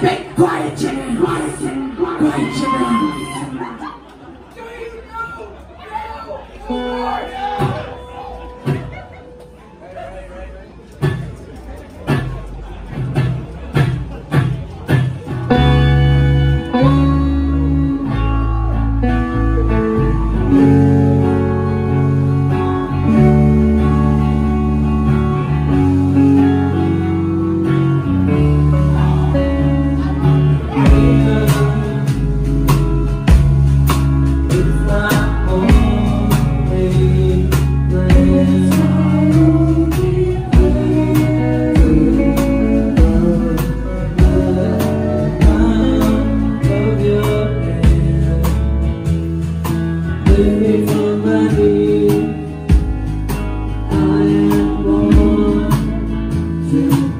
Quiet Jimmy, quiet Jimmy, quiet Jimmy. Your hero shines.